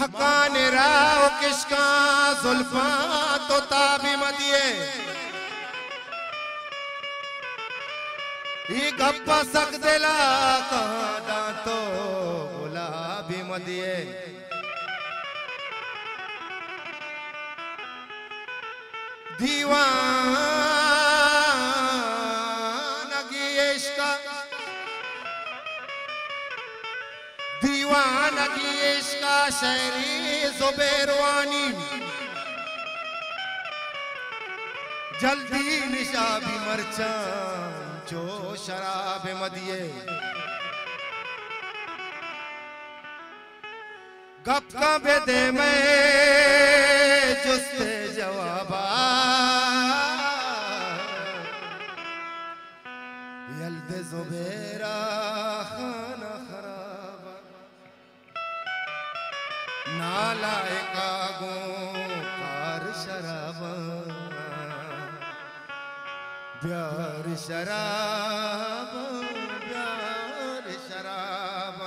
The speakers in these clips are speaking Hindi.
महकान राव किसका जुल्फा तो ताबी मदिए गप्पा सक दिला, कहा तो गुलाबी मदिए दीवानगी दीवानगी इश्क शहरी जुबेरवानी जल्दी निशा भी मरचा, जो शराब मदिए गप का बेदे में जुस्ते जवाबा। यल्दे जुबेरा नालायका गो कार शराब। प्यार शराब प्यार शराब।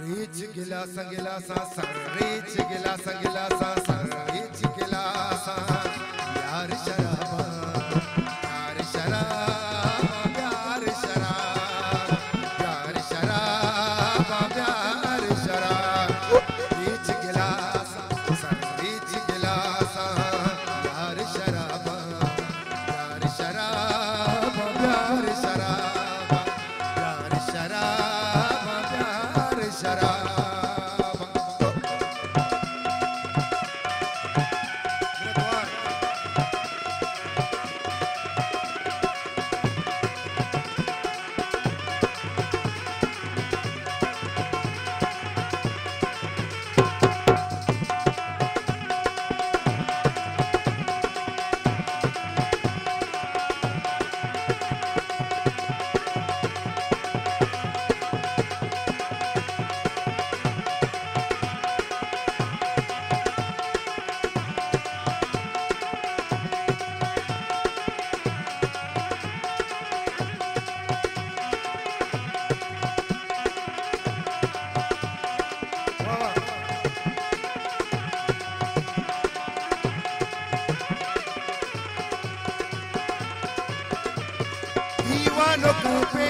रीच गिलासा गिलासा, सर, रीच गिलासा गिलासा, सर, रीच पे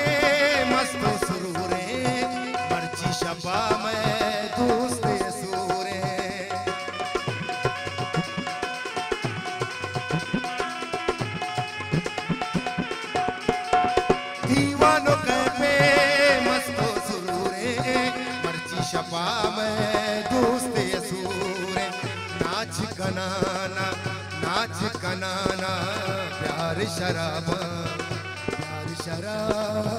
में दोस्त सूरे दीवानों के पे मस्त सुरूरे मर्ची शबा में दोस्त सूरे नाच कनाना नाच कनाना प्यार शराब। प्यार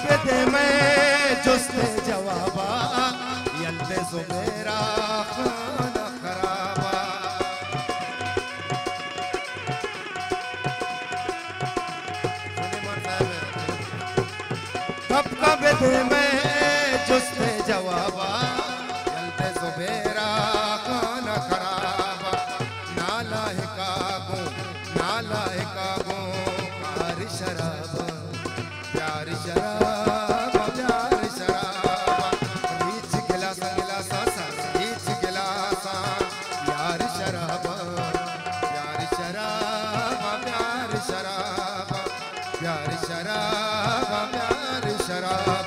धक्का बेदे में जुस्ते जवाबा यल्दे जुबेरा खाना खराबा। धक्का बेदे में प्यार शराबा प्यार शराबा।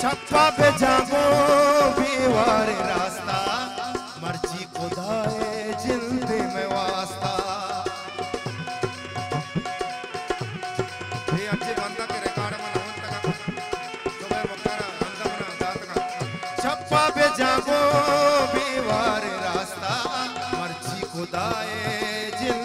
छप्पा पे जागो बीवार रास्ता। मर्ज़ी खुदाए जिंद में वास्ता। छप्पा पे जागो बीवार रास्ता। मर्ज़ी खुदाए जिंद